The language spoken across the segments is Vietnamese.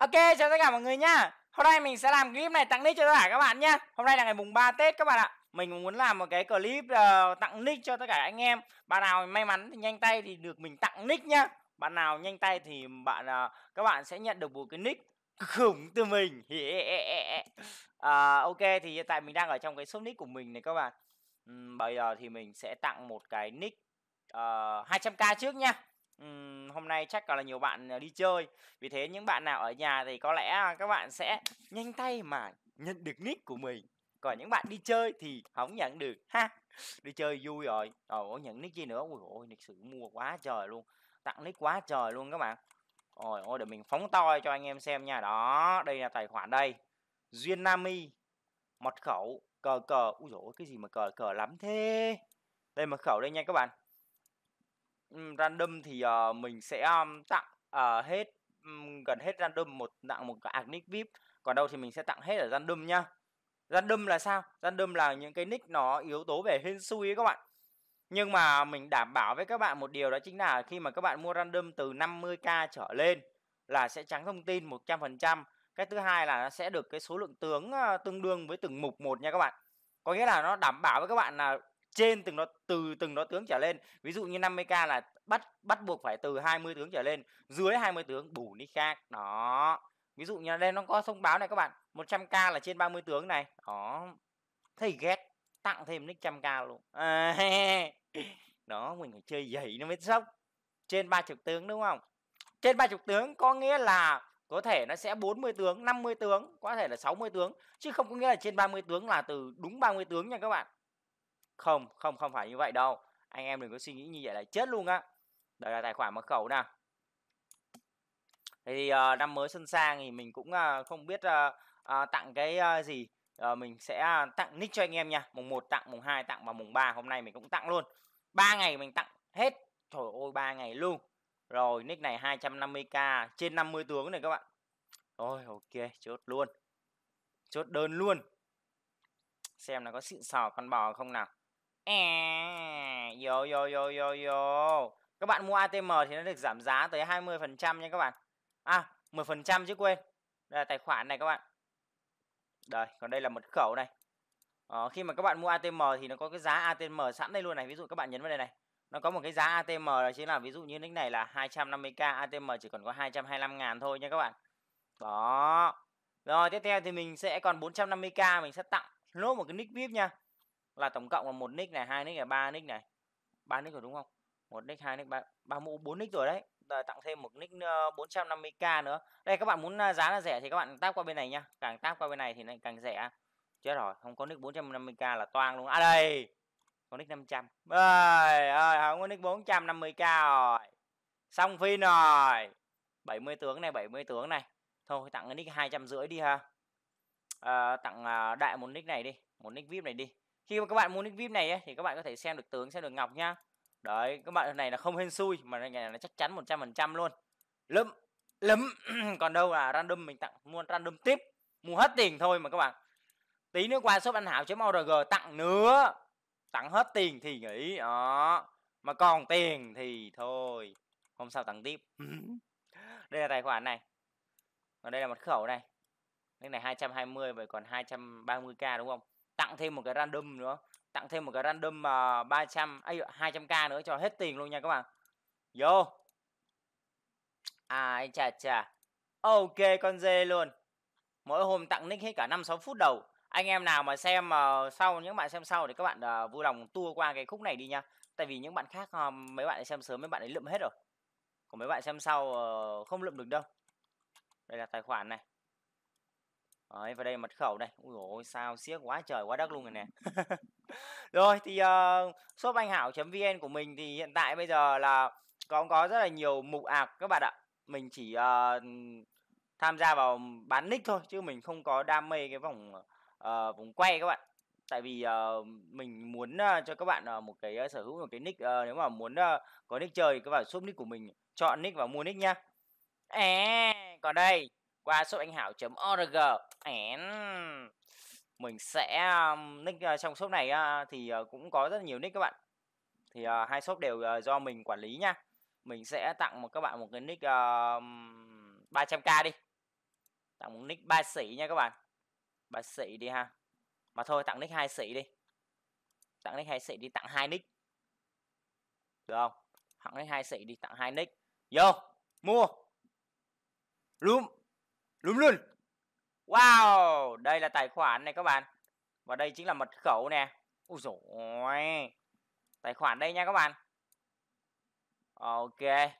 Ok, chào tất cả mọi người nhá. Hôm nay mình sẽ làm clip này tặng nick cho tất cả các bạn nhá. Hôm nay là ngày mùng 3 Tết các bạn ạ. Mình muốn làm một cái clip uh, tặng nick cho tất cả anh em. Bạn nào may mắn thì nhanh tay thì được mình tặng nick nhá. Bạn nào nhanh tay thì bạn uh, các bạn sẽ nhận được một cái nick khủng từ mình. uh, ok thì hiện tại mình đang ở trong cái shop nick của mình này các bạn. Uhm, bây giờ thì mình sẽ tặng một cái nick uh, 200k trước nhá uhm, hôm nay chắc là nhiều bạn ờ, đi chơi. Vì thế những bạn nào ở nhà thì có lẽ à, các bạn sẽ nhanh tay mà nhận được nick của mình. Còn những bạn đi chơi thì không nhận được. Ha đi chơi vui rồi. Ồ nhận nick gì nữa? Ui ôi lịch sử mua quá trời luôn. Tặng nick quá trời luôn các bạn. Rồi ôi để mình phóng to cho anh em xem nha. Đó đây là tài khoản đây. Duyên nami mật khẩu cờ cờ. Ui dồi cái gì mà cờ cờ lắm thế? Đây mật khẩu đây nha các bạn random thì uh, mình sẽ um, tặng uh, hết um, gần hết random một tặng một cái nick vip còn đâu thì mình sẽ tặng hết ở random nhá random là sao random là những cái nick nó yếu tố về hên xui ấy các bạn nhưng mà mình đảm bảo với các bạn một điều đó chính là khi mà các bạn mua random từ 50k trở lên là sẽ trắng thông tin 100%. Cái thứ hai là nó sẽ được cái số lượng tướng ờ, tương đương với từng mục một nha các bạn. Có nghĩa là nó đảm bảo với các bạn là trên từng đó từ từng đó tướng trở lên. Ví dụ như 50k là bắt bắt buộc phải từ 20 tướng trở lên dưới 20 tướng bù nick khác. Đó. Ví dụ như đây nó có thông báo này các bạn 100k là trên 30 tướng này. Đó. Thầy ghét tặng thêm nick trăm k luôn. À, đó mình phải chơi dày nó mới sốc. Trên 30 tướng đúng không? Trên 30 tướng có nghĩa là có thể nó sẽ 40 tướng 50 tướng có thể là 60 tướng chứ không có nghĩa là trên 30 tướng là từ đúng 30 tướng nha các bạn không không không phải như vậy đâu. Anh em đừng có suy nghĩ như vậy là chết luôn á. Đây là tài khoản mật khẩu nào. Thì uh, năm mới xuân sang thì mình cũng uh, không biết uh, uh, tặng cái uh, gì. Uh, mình sẽ tặng nick cho anh em nha. Mùng 1 tặng mùng 2 tặng và mùng 3 hôm nay mình cũng tặng luôn. Ba ngày mình tặng hết. Trời ơi ba ngày luôn. Rồi nick này 250k trên 50 tướng này các bạn. Rồi ok chốt luôn. Chốt đơn luôn. Xem là có xịn sò con bò không nào. À, yo yo yo yo yo. Các bạn mua ATM thì nó được giảm giá tới 20% nha các bạn. À, 10% chứ quên. Đây là tài khoản này các bạn. Đây, còn đây là mật khẩu này. Ờ, khi mà các bạn mua ATM thì nó có cái giá ATM sẵn đây luôn này. Ví dụ các bạn nhấn vào đây này. Nó có một cái giá ATM là chính là ví dụ như nick này là 250k, ATM chỉ còn có 225 ngàn thôi nha các bạn. Đó. Rồi tiếp theo thì mình sẽ còn 450k mình sẽ tặng nốt một cái nick VIP nha là tổng cộng là một nick này hai nick này ba nick này. Ba nick rồi đúng không? Một nick hai nick ba ba mũ bốn nick rồi đấy. Rồi tặng thêm một nick ờ, 450k nữa. Đây các bạn muốn ờ, giá là rẻ thì các bạn tap qua bên này nhá. Càng tap qua bên này thì lại càng rẻ. Chết rồi không có nick 450k là toang luôn. À đây! Có nick 500 ơi ơi không có nick 450k rồi. Xong phim rồi. 70 tướng này 70 tướng này. Thôi tặng cái nick hai trăm rưỡi đi ha. À, tặng đại một nick này đi. Một nick vip này đi khi mà các bạn mua nick vip này ấy, thì các bạn có thể xem được tướng xem được ngọc nhá. Đấy các bạn này là không hên xui mà này là chắc chắn 100% luôn. Lấm lấm. Còn đâu là random mình tặng mua random tiếp mua hết tiền thôi mà các bạn. Tí nữa qua shop anh hảo org tặng nữa. Tặng hết tiền thì nghỉ đó. Mà còn tiền thì thôi. Hôm sau tặng tiếp. Đây là tài khoản này. Còn đây là mật khẩu này. Cái này 220 vậy còn 230k đúng không? Tặng thêm một cái random nữa tặng thêm một cái random uh, 300 ấy 200k nữa cho hết tiền luôn nha các bạn. Vô. Ai à, chà chà. Ok con dê luôn. Mỗi hôm tặng nick hết cả 5 6 phút đầu. Anh em nào mà xem uh, sau những bạn xem sau thì các bạn uh, vui lòng tua qua cái khúc này đi nha. Tại vì những bạn khác uh, mấy bạn xem sớm mấy bạn ấy lượm hết rồi. Còn mấy bạn xem sau uh, không lượm được đâu. Đây là tài khoản này. Đấy, và đây mật khẩu đây ui dồi sao siếc quá trời quá đất luôn rồi nè. Rồi thì uh, shop anh hảo vn của mình thì hiện tại bây giờ là có có rất là nhiều mục ạc các bạn ạ. Mình chỉ uh, tham gia vào bán nick thôi chứ mình không có đam mê cái vòng uh, vòng quay các bạn. Tại vì uh, mình muốn uh, cho các bạn uh, một cái uh, sở hữu một cái nick uh, nếu mà muốn uh, có nick chơi thì các bạn shop nick của mình chọn nick và mua nick nhá à, còn đây qua shop anh hảo.org mình sẽ um, nick uh, trong shop này uh, thì uh, cũng có rất nhiều nick các bạn. Thì uh, hai shop đều uh, do mình quản lý nha. Mình sẽ tặng một các bạn một cái nick uh, 300k đi. Tặng một nick ba sĩ nha các bạn. Ba sĩ đi ha. Mà thôi tặng nick hai sĩ đi. Tặng nick hai sĩ đi tặng hai nick. Được không? Tặng nick hai sĩ đi tặng hai nick. Vô mua. Room lúm luôn. Wow đây là tài khoản này các bạn. Và đây chính là mật khẩu nè. Ui dồi tài khoản đây nha các bạn. Ok.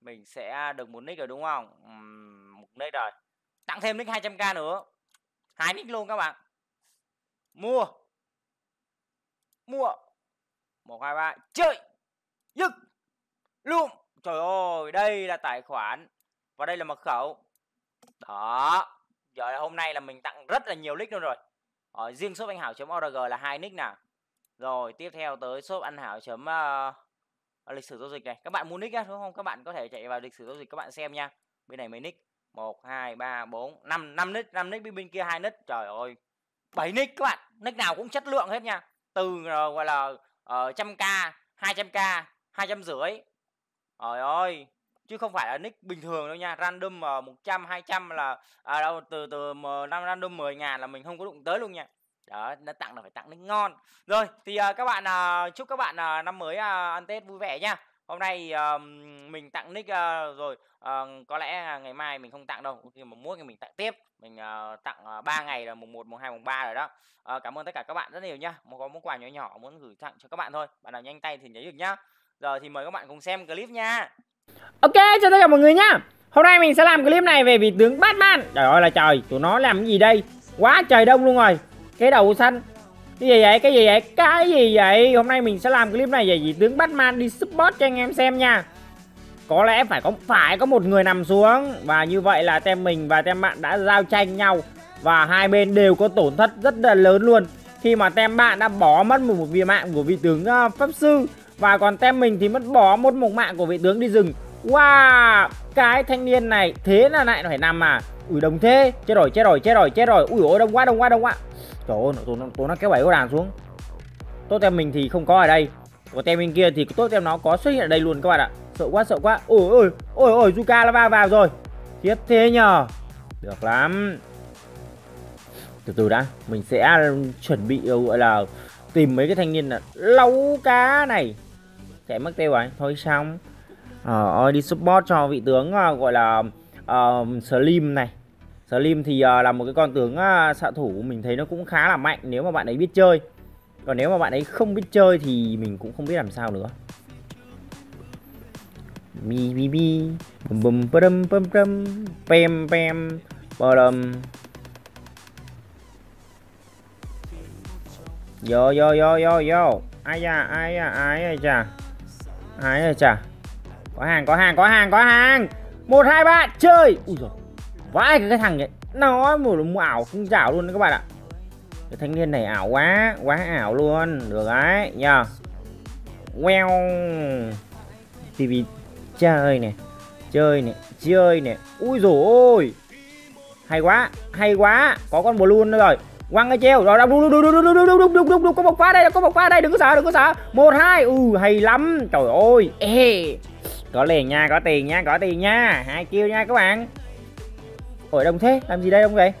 Mình sẽ được một nick rồi đúng không? Uhm, một nick rồi. Tặng thêm nick 200k nữa. Hai nick luôn các bạn. Mua. Mua. Một hai ba. Chơi. Dứt. Luôn trời ơi đây là tài khoản. Và đây là mật khẩu đó. Giờ hôm nay là mình tặng rất là nhiều nick luôn rồi. Ở riêng shop anh hảo org là hai nick nào. Rồi tiếp theo tới shop anh hảo chấm uh, lịch sử giao dịch này. Các bạn muốn nick á đúng không? Các bạn có thể chạy vào lịch sử giao dịch các bạn xem nha. Bên này mấy nick? Một hai ba bốn năm năm nick năm nick bên bên kia hai nick. Trời ơi bảy nick các bạn. Nick nào cũng chất lượng hết nha. Từ uh, gọi là uh, trăm k hai trăm k hai trăm rưỡi. Trời ơi chứ không phải là nick bình thường đâu nha random mà 100 200 là à, đâu từ từ năm random 10 ngàn là mình không có đụng tới luôn nha. Đó nó tặng là phải tặng nick ngon. Rồi thì uh, các bạn uh, chúc các bạn uh, năm mới uh, ăn tết vui vẻ nha. Hôm nay uh, mình tặng nick uh, rồi uh, có lẽ ngày mai mình không tặng đâu khi mà muốn thì mình tặng tiếp. Mình uh, tặng uh, 3 ngày là mùng 1, mùng 2, mùng 3 rồi đó. Uh, cảm ơn tất cả các bạn rất nhiều nhá một có món quà nhỏ nhỏ muốn gửi tặng cho các bạn thôi. Bạn nào nhanh tay thì nhớ được nhá. Giờ thì mời các bạn cùng xem clip nha. Ok, chào tất cả mọi người nhá. Hôm nay mình sẽ làm clip này về vị tướng Batman. Trời ơi là trời, tụi nó làm cái gì đây? Quá trời đông luôn rồi. Cái đầu xanh Cái gì vậy, cái gì vậy, cái gì vậy? Hôm nay mình sẽ làm clip này về vị tướng Batman đi support cho anh em xem nha. Có lẽ phải có phải có một người nằm xuống. Và như vậy là tem mình và tem bạn đã giao tranh nhau. Và hai bên đều có tổn thất rất là lớn luôn. Khi mà tem bạn đã bỏ mất một, một viên mạng của vị tướng uh, Pháp Sư và còn tem mình thì mất bỏ một mục mạng của vị tướng đi rừng. Wow Cái thanh niên này Thế là lại phải nằm à? Ui đông thế. Chết rồi chết rồi chết rồi chết rồi. Ui ôi đông quá đông quá đông quá. Trời ơi tụi nó, tụi nó kéo bảy cái đàn xuống. Tốt tem mình thì không có ở đây. Còn tem bên kia thì tốt tem nó có xuất hiện ở đây luôn các bạn ạ. Sợ quá sợ quá. Ôi ôi ôi ôi Zuka nó vào vào rồi. Tiếp thế nhờ. Được lắm. Từ từ đã Mình sẽ chuẩn bị gọi là Tìm mấy cái thanh niên là Lau cá này. Chạy mất tiêu rồi. Thôi xong. Uh, đi support cho vị tướng uh, gọi là uh, Slim này. Slim thì uh, là một cái con tướng uh, xạ thủ mình thấy nó cũng khá là mạnh nếu mà bạn ấy biết chơi. Còn nếu mà bạn ấy không biết chơi thì mình cũng không biết làm sao nữa. Mi mi mi. Bum bum bum bum bum pem pem bum yo yo yo yo yo ai da ai da ai da chà ai chả? Chà có hàng có hàng có hàng có hàng. Một, hai, ba, chơi. Ui rồi vãi cái thằng này nó một mua ảo, không chảo luôn đấy các bạn ạ. Cái thanh niên này ảo quá quá ảo luôn. Được đấy nha queo. Tv chơi này chơi này chơi này. Ui rồi ôi hay quá hay quá. Có con bồ luôn nữa rồi quăng cái treo rồi đâu đùng đùng đùng đùng đùng đùng đùng đùng có một pha đây có một pha đây đừng có sợ đừng có sợ một hai ừ hay lắm trời ơi ê có liền nha có tiền nha có tiền nha hai chiêu nha các bạn ôi đông thế làm gì đây đông vậy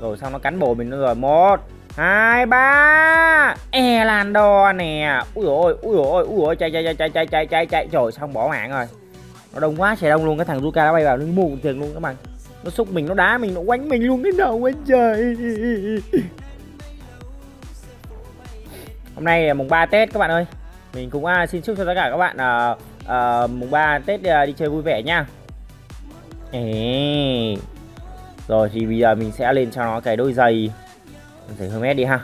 rồi xong nó cắn bồ mình nữa rồi một hai ba e lan đo nè ui ôi ui ôi ui ôi chạy chạy chạy chạy chạy chạy chạy chạy rồi xong bỏ mạng rồi nó đông quá trời đông luôn cái thằng Zuka nó bay vào nó mù tiền luôn các bạn nó xúc mình nó đá mình nó quánh mình luôn cái đầu anh trời. Hôm nay là mùng 3 tết các bạn ơi. Mình cũng à, xin chúc cho tất cả các bạn à, à, mùng 3 tết uh, đi chơi vui vẻ nha. Ê. rồi thì bây giờ mình sẽ lên cho nó cái đôi giày. Giày Hermes đi ha.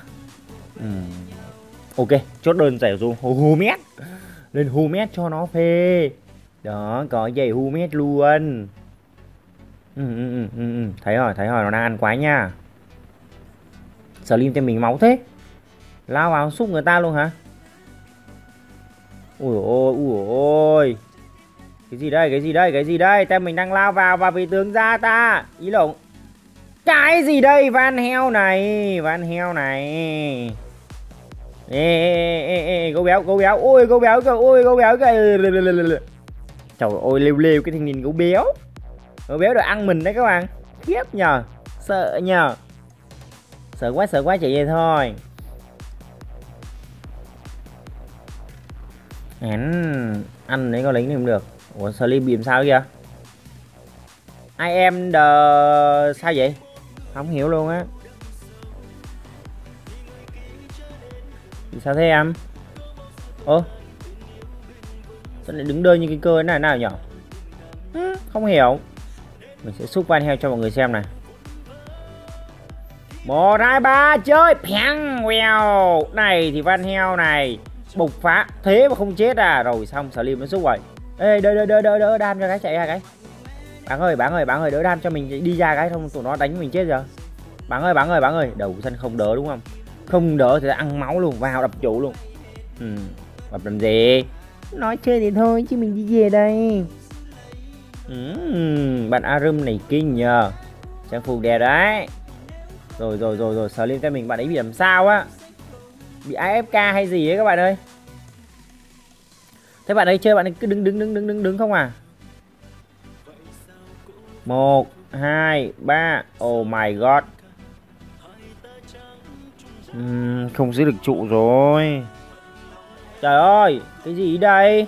Ừ. ok chốt đơn giày dùng Hermes. Lên Hermes cho nó phê. Đó có giày Hermes luôn. Ừ, ừ, ừ, ừ, ừ. thấy rồi thấy rồi nó đang ăn quái nha. Slim cho mình máu thế. Lao vào xúc người ta luôn hả? Ui ôi ui ôi. Cái gì đây cái gì đây cái gì đây? Tem mình đang lao vào và vị tướng ra ta. Ý lộn cái gì đây? Van heo này van heo này. Ê ê ê ê gấu béo gấu béo. Ôi gấu béo kìa ôi gấu béo kìa. Trời ơi lêu lêu cái thằng nhìn gấu béo. Rồi béo được ăn mình đấy các bạn. Khiếp nhờ. Sợ nhờ. Sợ quá sợ quá chạy về thôi. Hắn Ăn đấy có lính không được. Ủa Slim bị sao kìa I em the Sao vậy? Không hiểu luôn á. Sao thế em? Ơ Sao lại đứng đơ như cái cơ này nào nhở? Không hiểu. Mình sẽ xúc van heo cho mọi người xem này. Một, hai, ba, chơi! Phèng quèo này thì van heo này bục phá, thế mà không chết à? Rồi, xong, slim nó xúc rồi ê, đỡ đỡ đỡ đỡ đỡ đam cho cái chạy ra cái. Bạn ơi bạn ơi bạn ơi, đỡ đam cho mình đi ra cái không tụi nó đánh mình chết giờ. Bạn ơi bạn ơi bạn ơi. Đầu sân không đỡ, đúng không? Không đỡ thì ăn máu luôn, vào đập trụ luôn. Ừ đập làm gì? Nói chơi thì thôi, chứ mình đi về đây uhm, bạn arum này kinh nhờ. Trang phục đẹp đấy. Rồi rồi rồi rồi sờ lên cái mình bạn ấy bị làm sao á? Bị afk hay gì ấy các bạn ơi? Thế bạn ấy chơi bạn ấy cứ đứng đứng đứng đứng đứng đứng không à? Một hai ba. Oh my god. Uhm, không giữ được trụ rồi. Trời ơi cái gì đây?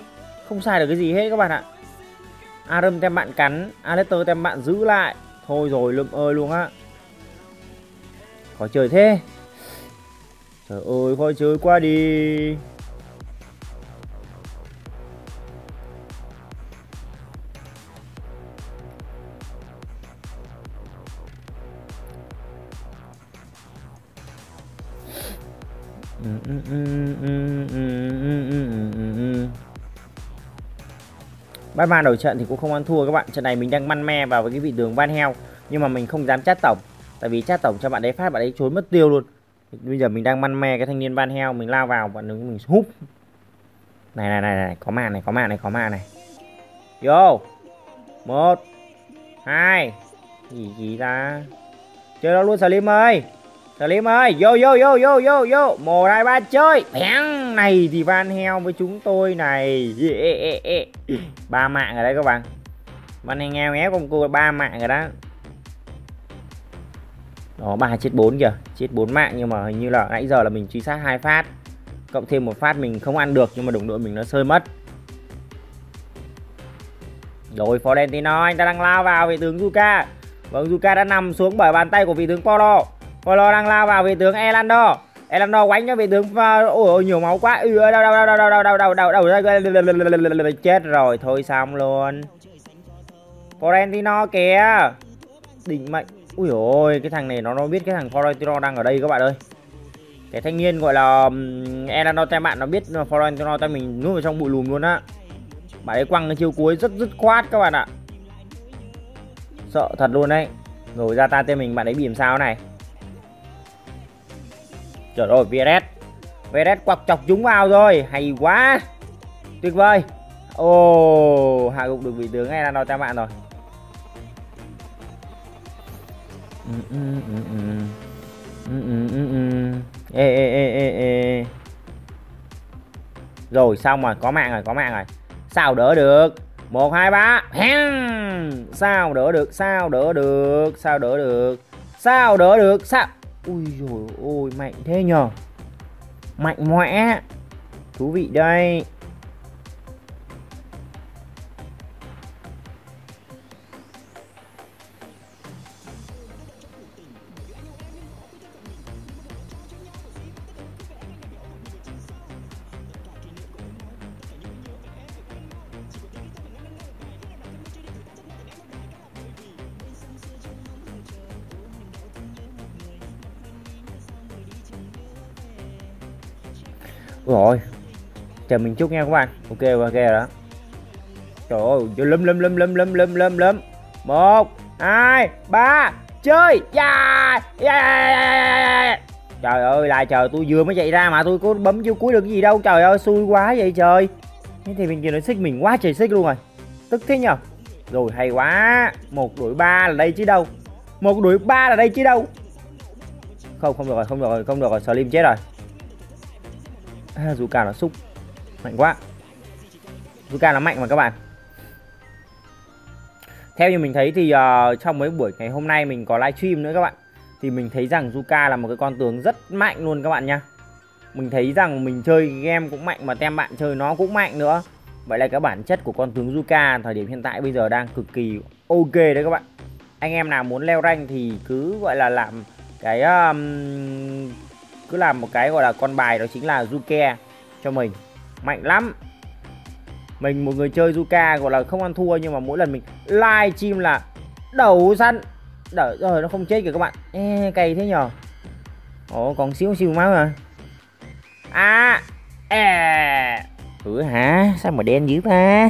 Không xài được cái gì hết các bạn ạ. Arum tem bạn cắn Alester tem bạn giữ lại. Thôi rồi, lượm ơi luôn á. Khó chơi thế. Trời ơi khó chơi quá đi. Batman đầu trận thì cũng không ăn thua các bạn. Trận này mình đang măn me vào với cái vị đường Van Heo Nhưng mà mình không dám chát tổng. Tại vì chát tổng cho bạn đấy phát, bạn ấy trốn mất tiêu luôn. Bây giờ mình đang măn me cái thanh niên ban heo mình lao vào, bạn đứng mình húp. Này này này này, có màn này, có màn này, có màn này. Vô một, hai, gì gì ta? Chơi đó luôn Slim ơi. Slim ơi vô vô vô vô vô vô một, hai, ba, chơi này thì van heo với chúng tôi này. Ba mạng ở đây các bạn. Van heo éo con cô ba mạng rồi đó. Đó ba chết bốn kìa. Chết bốn mạng nhưng mà hình như là nãy giờ là mình truy sát hai phát. Cộng thêm một phát mình không ăn được nhưng mà đồng đội mình nó sơi mất. Rồi, Florentino, anh ta đang lao vào vị tướng Zuka Vâng Zuka đã nằm xuống bởi bàn tay của vị tướng Polo Polo đang lao vào vị tướng Elando Elando quánh cho vị tướng ôi ôi nhiều máu quá ừ, đâu đâu đâu đâu đâu đâu đâu đâu đâu đâu chết rồi thôi xong luôn Florentino kìa đỉnh mệnh Ui ôi cái thằng này nó nó biết cái thằng Florentino đang ở đây các bạn ơi Cái thanh niên gọi là um, Elano tay bạn nó biết Florentino tay mình nuốt vào trong bụi lùm luôn á Bạn ấy quăng cái chiêu cuối rất rất khoát các bạn ạ Sợ thật luôn đấy Rồi ra ta tên mình bạn ấy bị làm sao này Trời ơi VRS VRS quặc chọc chúng vào rồi. Hay quá. Tuyệt vời. Ồ oh, hạ gục được vị tướng Elano tay bạn rồi. Ê ê ê ê ê. Rồi xong rồi. Có mạng rồi có mạng rồi. Sao đỡ được? Một hai ba. Sao đỡ được? Sao đỡ được? Sao đỡ được? Sao đỡ được? Sao ui rồi ôi mạnh thế nhờ. Mạnh mẽ thú vị đây. Rồi. Chờ mình chút nha các bạn. Ok ok đó. Trời ơi lâm lâm lâm lâm lâm lâm lâm lâm một hai ba chơi. Yeah, yeah, yeah, trời ơi lại trời tôi vừa mới chạy ra mà tôi có bấm vô cuối được cái gì đâu. Trời ơi xui quá vậy trời. Thế thì mình kia nó xích mình quá trời xích luôn rồi. Tức thế nhở rồi hay quá. Một đội ba là đây chứ đâu. Một đội ba là đây chứ đâu. Không không được rồi không được rồi không được rồi. Slim chết rồi à, cả nó xúc mạnh quá. Zuka nó mạnh mà các bạn. Theo như mình thấy thì uh, trong mấy buổi ngày hôm nay mình có livestream nữa các bạn. Thì mình thấy rằng Zuka là một cái con tướng rất mạnh luôn các bạn nha. Mình thấy rằng mình chơi game cũng mạnh mà tem bạn chơi nó cũng mạnh nữa. Vậy là cái bản chất của con tướng Zuka thời điểm hiện tại bây giờ đang cực kỳ ok đấy các bạn. Anh em nào muốn leo rank thì cứ gọi là làm cái um, cứ làm một cái gọi là con bài đó chính là Zuke cho mình. Mạnh lắm. Mình một người chơi Zuka gọi là không ăn thua nhưng mà mỗi lần mình live stream là đầu săn đỡ rồi nó không chết kìa các bạn. Ê, cày thế nhở? ồ còn xíu xíu máu rồi à à. Ừ hả? Sao mà đen dữ ta?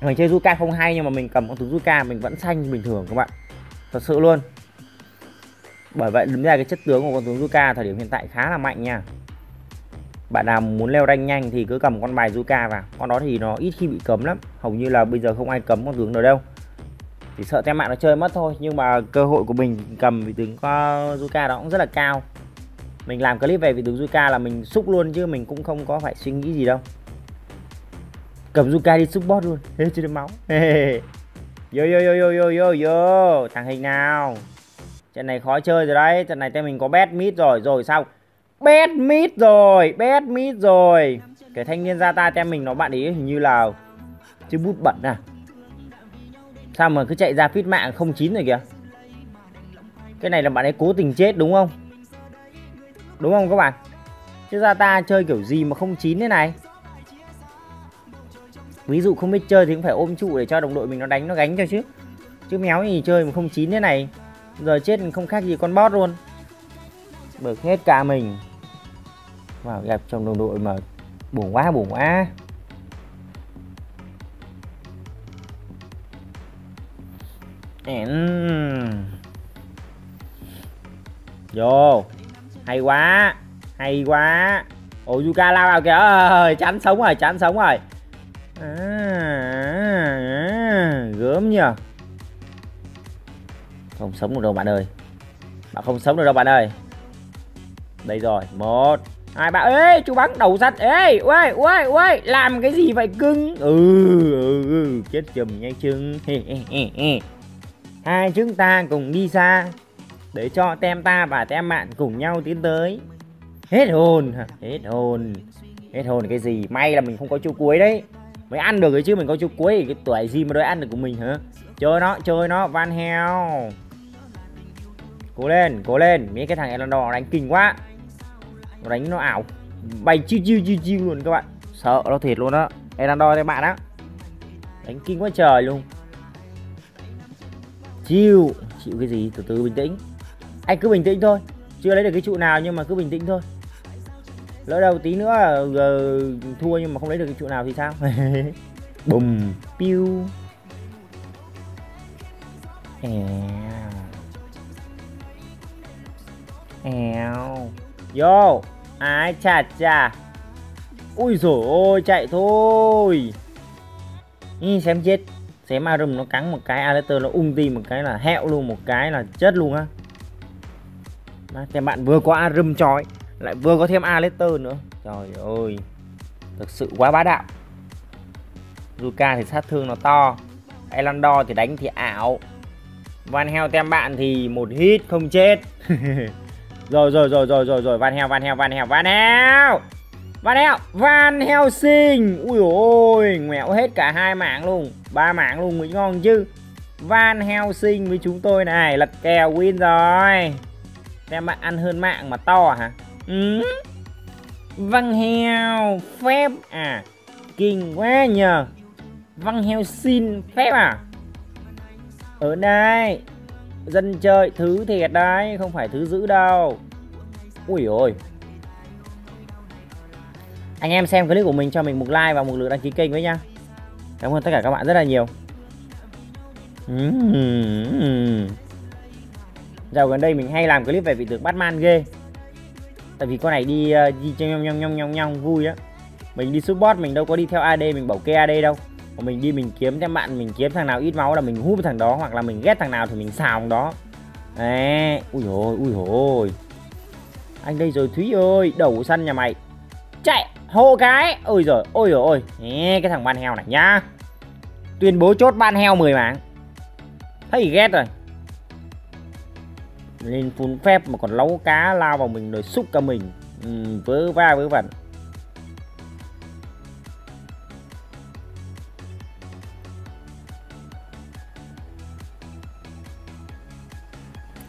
Mình chơi Zuka không hay nhưng mà mình cầm con tướng Zuka mình vẫn xanh bình thường các bạn. Thật sự luôn bởi vậy, đúng ra cái chất tướng của con tướng Zuka thời điểm hiện tại khá là mạnh nha. Bạn nào muốn leo rank nhanh thì cứ cầm con bài Zuka vào. Con đó thì nó ít khi bị cấm lắm. Hầu như là bây giờ không ai cấm con tướng nào đâu. Chỉ sợ tem mạng nó chơi mất thôi. Nhưng mà cơ hội của mình cầm vị tướng Zuka đó cũng rất là cao. Mình làm clip về vị tướng Zuka là mình xúc luôn chứ mình cũng không có phải suy nghĩ gì đâu. Cầm Zuka đi xúc bot luôn. Hết chưa được máu. Yo yo yo yo yo yo yo. Thằng hình nào? Trận này khó chơi rồi đấy, trận này tem mình có bet mid rồi. Rồi sao? Bet mid rồi bet mid rồi. Cái thanh niên ra ta tem mình nó bạn ấy hình như là chứ bút bẩn à. Sao mà cứ chạy ra fit mạng 09 rồi kìa? Cái này là bạn ấy cố tình chết đúng không? Đúng không các bạn? Chứ ra ta chơi kiểu gì mà 09 thế này? Ví dụ không biết chơi thì cũng phải ôm trụ để cho đồng đội mình nó đánh, nó gánh cho chứ. Chứ méo gì chơi mà 09 thế này giờ chết không khác gì con bot luôn. Bực hết cả mình. Vào gặp trong đồng đội mà buồn quá buồn quá. Vô. Hay quá hay quá. Ồ Yuka lao vào kìa. Ơi chán sống rồi chán sống rồi. À, à, gớm nhờ không sống được đâu bạn ơi. Bạn không sống được đâu bạn ơi. Đây rồi một hai ba. Ê chú bắn đầu sắt ê uầy uầy uầy làm cái gì vậy cưng? Ừ, ừ, ừ chết chùm nhanh chừng. Hai chúng ta cùng đi xa để cho tem ta và tem bạn cùng nhau tiến tới. Hết hồn hết hồn. Hết hồn cái gì? May là mình không có chú cuối đấy. Mới ăn được rồi chứ mình có chú cuối. Cái tuổi gì mà đôi ăn được của mình hả? Chơi nó chơi nó van heo cố lên cố lên. Mấy cái thằng Elandor đánh kinh quá. Nó đánh nó ảo. Bay chiêu chiêu chiêu chiêu luôn các bạn. Sợ nó thiệt luôn đó Elandor các bạn á. Đánh kinh quá trời luôn. Chịu chịu cái gì? Từ từ bình tĩnh. Anh cứ bình tĩnh thôi. Chưa lấy được cái trụ nào nhưng mà cứ bình tĩnh thôi. Lỡ đâu tí nữa uh, thua nhưng mà không lấy được cái trụ nào thì sao? Bùm. Piu. Èo Eo. vô ai chà chà. Ui dồi ôi chạy thôi. Ý, xem chết. Xem Arum nó cắn một cái Alistair nó ung ti một cái là hẹo luôn một cái là chết luôn á. Thêm bạn vừa có Arum chói lại vừa có thêm Alistair nữa. Trời ơi thực sự quá bá đạo. Luka thì sát thương nó to Elandor thì đánh thì ảo. Van Heo tem bạn thì một hit không chết. rồi rồi rồi rồi rồi rồi, Van Heo Van Heo Van Heo Van Heo. Van Heo, Van Helsing ui ôi ngoẹo hết cả hai mạng luôn. Ba mạng luôn mới ngon chứ. Van heo sinh với chúng tôi này, lật kèo, win rồi. Xem bạn ăn hơn mạng mà to hả? Ừ. Văn heo, phép à? Kinh quá nhờ. Văn heo xin phép à? Ở đây. Dân chơi thứ thiệt đấy Không phải thứ giữ đâu. Ui ôi. Anh em xem clip của mình cho mình một like và một lượt đăng ký kênh với nha Cảm ơn tất cả các bạn rất là nhiều. Dạo gần đây mình hay làm clip về vị tướng Batman ghê. Tại vì con này đi uh, đi nhong nhong nhong nhong nhong vui á. Mình đi support mình đâu có đi theo AD mình bảo kê AD đâu mà mình đi mình kiếm theo bạn mình kiếm thằng nào ít máu là mình hút thằng đó hoặc là mình ghét thằng nào thì mình xào thằng đó. Đấy, ui rồi ui rồi anh đây rồi thúy ơi đầu săn nhà mày. Chạy hô cái. Ôi rồi ôi rồi ôi. Cái thằng ban heo này nhá. Tuyên bố chốt ban heo 10 mạng thấy ghét rồi. Lên phun phép mà còn lấu cá lao vào mình rồi xúc cả mình. Ừ, vớ va vớ vẩn.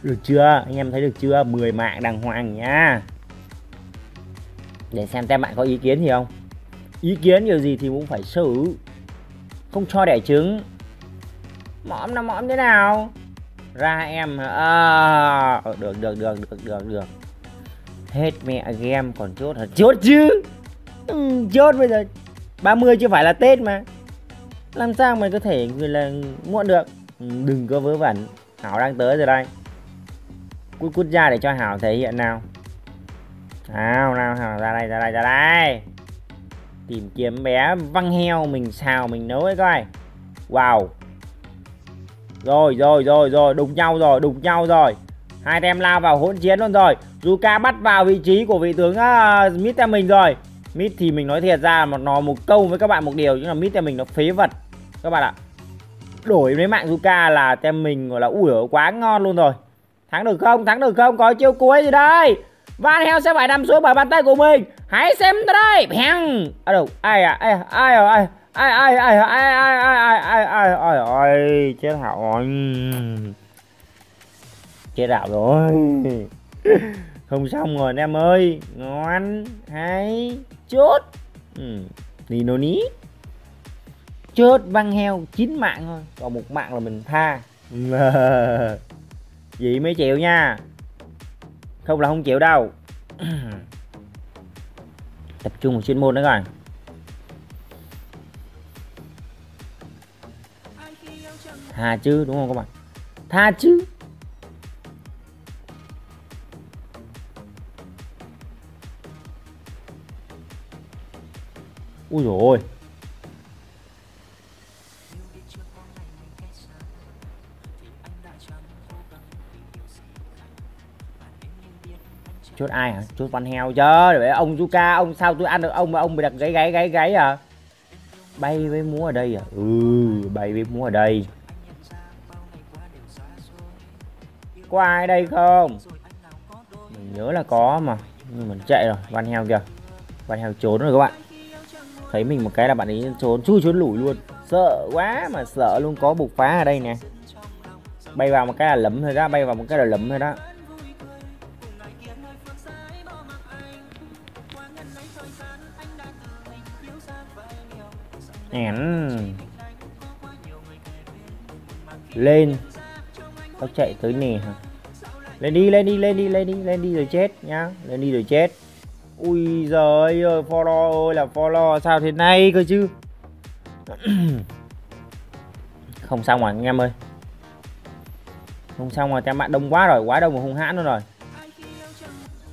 Được chưa? Anh em thấy được chưa? 10 mạng đàng hoàng nha để xem tem bạn có ý kiến gì không? Ý kiến điều gì thì cũng phải xử. Không cho đẻ trứng. Mõm nó mõm thế nào? Ra em à, ờ, được được được được được được. Hết mẹ game còn chốt hả? Chốt chứ. Ừ, chốt bây giờ. 30 chưa phải là tết mà. Làm sao mà có thể người là muộn được? Ừ, đừng có vớ vẩn. Hảo đang tới rồi đây cút cút ra để cho hảo thể hiện nào. Nào nào hảo ra đây ra đây ra đây. Tìm kiếm bé văng heo mình xào mình nấu ấy coi. Wow. Rồi rồi rồi rồi đụng nhau rồi đụng nhau rồi. Hai tem lao vào hỗn chiến luôn rồi. Zuka bắt vào vị trí của vị tướng ờ, uh, Mít tem mình rồi. Mít thì mình nói thiệt ra mà nó một câu với các bạn một điều nhưng là Mít tem mình nó phế vật. Các bạn ạ. Đổi với mạng Zuka là tem mình gọi là ủi quá ngon luôn rồi thắng được không thắng được không có chiêu cuối gì đây Van heo sẽ phải nằm xuống bởi bàn tay của mình hãy xem tới đây bèng ở đâu ai à ai ai ai ai ai ai ai ai ai ai ai ai ai ai chết hảo rồi chết hảo rồi không xong rồi anh em ơi ngon hay chốt ừ. nino ní chốt băng heo chín mạng thôi còn một mạng là mình tha vậy mới chịu nha. Không là không chịu đâu. Tập trung vào chuyên môn đấy các bạn tha chứ, đúng không các bạn? Tha chứ. Ui rồi chốt ai hả? Chốt con heo chứ, để ông Zuka, ông sao tôi ăn được ông mà ông bị đặt gáy gáy gáy gáy à? Bay với múa ở đây à? Ừ bay với múa ở đây. Có ai đây không? Mình nhớ là có mà, nhưng mình chạy rồi, van heo kìa. Van heo trốn rồi các bạn. Thấy mình một cái là bạn ấy trốn, chui trốn lủi luôn. Sợ quá mà sợ luôn, có bục phá ở đây nè. Bay vào một cái là lấm thôi đó, bay vào một cái là lấm thôi đó. Ẻn lên. Tao chạy tới nè hả? Lên đi lên đi lên đi lên đi lên đi rồi chết nhá. Lên đi rồi chết. Ui giời ơi follow ơi là follow sao thế này cơ chứ? Không xong rồi anh em ơi. Không xong rồi các bạn đông quá rồi quá đông mà hung hãn luôn rồi.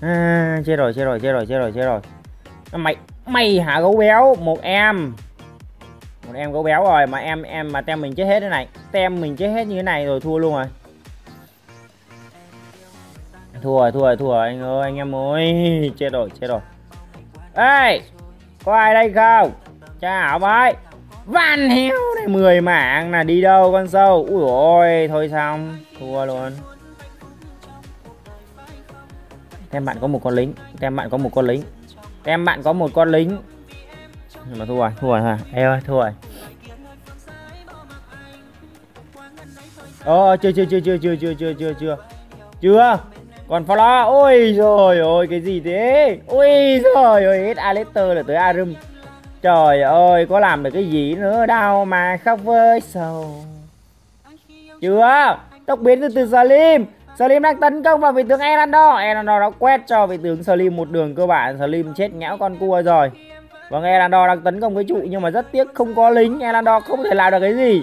À, chết rồi chết rồi chết rồi chết rồi chết rồi. Mày mày hả gấu béo? Một em một em gấu béo rồi, mà em em, mà tem mình chết hết thế này. Tem mình chết hết như thế này rồi thua luôn rồi. Thua rồi thua rồi thua rồi. Anh ơi, anh em ơi, chết rồi chết rồi. Ê, có ai đây không? Chào với van heo này 10 mạng là đi đâu con sâu? Ui ôi, thôi xong, thua luôn. Tem bạn có một con lính, tem bạn có một con lính. Tem bạn có một con lính nhưng mà thua rồi thua rồi hả em ơi, thua rồi. Ờ chưa chưa chưa chưa chưa chưa chưa chưa chưa. Chưa? Còn Fala ôi rồi ôi cái gì thế? Ôi rồi ôi hết Alistair là tới Arum. Trời ơi, có làm được cái gì nữa? Đâu mà khóc với sầu. Chưa? Tốc biến từ từ Salim. Salim đang tấn công vào vị tướng Erando Erando đã quét cho vị tướng Salim một đường cơ bản. Salim chết nhẽo con cua rồi. Vâng Erando đang tấn công cái trụ, nhưng mà rất tiếc không có lính. Erando không thể làm được cái gì.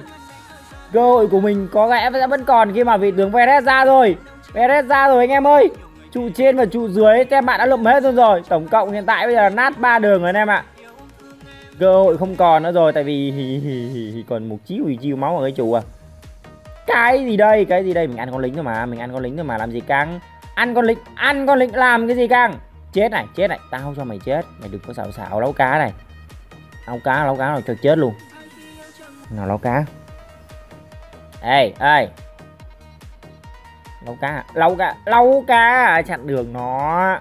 Cơ hội của mình có lẽ vẫn còn khi mà vị tướng Perez ra rồi. Perez ra rồi anh em ơi. Trụ trên và trụ dưới tem bạn đã lụm hết luôn rồi. Tổng cộng hiện tại bây giờ là nát ba đường rồi anh em ạ. Cơ hội không còn nữa rồi, Tại vì còn một chiếu chiêu máu ở cái trụ à. Cái gì đây? Cái gì đây? Mình ăn con lính thôi mà. Mình ăn con lính thôi mà. Làm gì căng? Ăn con lính, Ăn con lính làm cái gì căng? Chết này chết này, Tao cho mày chết, Mày đừng có xạo xạo lấu cá này. Lấu cá lấu cá rồi cho chết luôn. Nào, lấu cá. Ê ê. Lấu cá à? lấu cá lấu cá à? chặn đường nó.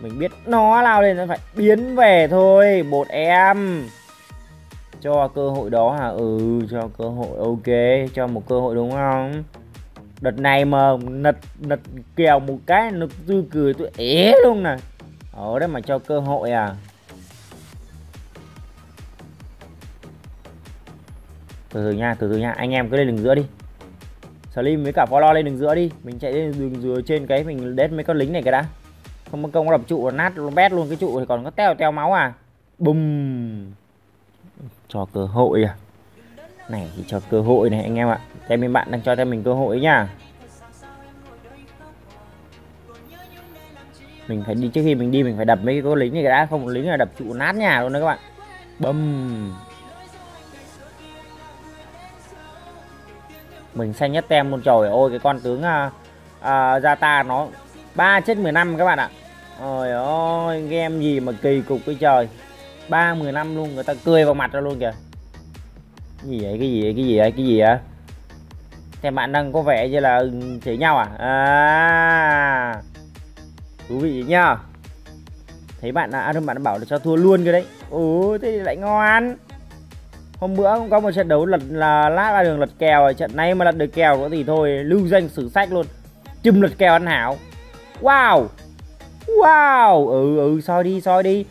Mình biết nó lao lên nó phải biến về thôi, bột em. Cho cơ hội đó hả? Ừ cho cơ hội, ok. Cho một cơ hội đúng không? Đợt này mà nịch nịch kèo một cái nó tươi cười, tôi ế luôn nè. Ở đây mà cho cơ hội à. Từ từ nha, từ từ nha, anh em cứ lên đường giữa đi. Slim với cả Follow lên đường giữa đi. Mình chạy lên đường giữa trên cái mình đét mấy con lính này cái đã. Không có công đập trụ nát luôn, bét luôn, cái trụ thì còn có teo teo máu à. Bùm. Cho cơ hội à. Này, thì cho cơ hội này, anh em ạ tem bên bạn đang cho cho mình cơ hội nhá mình phải đi trước khi mình đi mình phải đập mấy cái con lính này đã không lính là đập trụ nát nhà luôn đấy các bạn. Bầm mình xanh nhất tem luôn trời ơi cái con tướng uh, uh, Zata nó 3 chết 15 các bạn ạ. Ôi ôi game gì mà kỳ cục cái trời. 3 15 luôn người ta cười vào mặt ra luôn kìa. Cái gì vậy cái gì vậy cái gì vậy cái gì vậy? Thì bạn đang có vẻ như là chửi nhau à? À thú vị nhá. Thấy bạn à, à bạn bảo là cho thua luôn cái đấy. Ồ thế thì lại ngon hôm bữa cũng có một trận đấu lật là lát ra đường lật kèo trận này mà lật được kèo nữa thì thôi lưu danh sử sách luôn. Chùm lật kèo ăn hảo. Wow! Wow! Ừ ừ soi đi soi đi.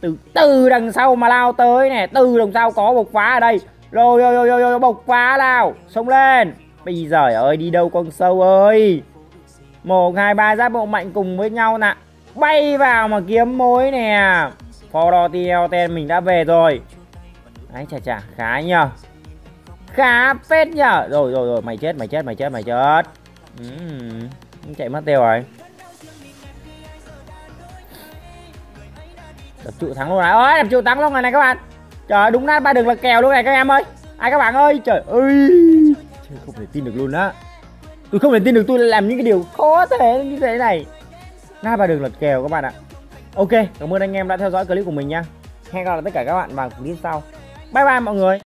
Từ từ đằng sau mà lao tới này từ đằng sau có bộc phá ở đây. Rồi rồi rồi rồi, rồi bộc phá nào. Xông lên bây giờ ơi đi đâu con sâu ơi? Một hai ba giáp bộ mạnh cùng với nhau nè. Bay vào mà kiếm mối nè. Foro ten mình đã về rồi. Đấy chà chà khá nhờ. Khá phết nhờ. Rồi rồi rồi mày chết mày chết mày chết mày chết. Uhm, Chạy mất tiêu rồi. Đập trụ thắng luôn này. Ơi đập trụ thắng luôn này này các bạn. Trời đúng nát ba đường là kèo luôn này các em ơi. Ai các bạn ơi trời ơi. Không thể tin được luôn á. Tôi không thể tin được, tôi làm những cái điều khó thể như thế này. Na ba đường lật kèo các bạn ạ. Ok, cảm ơn anh em đã theo dõi clip của mình nha. Hẹn gặp lại tất cả các bạn vào clip sau. Bye bye mọi người.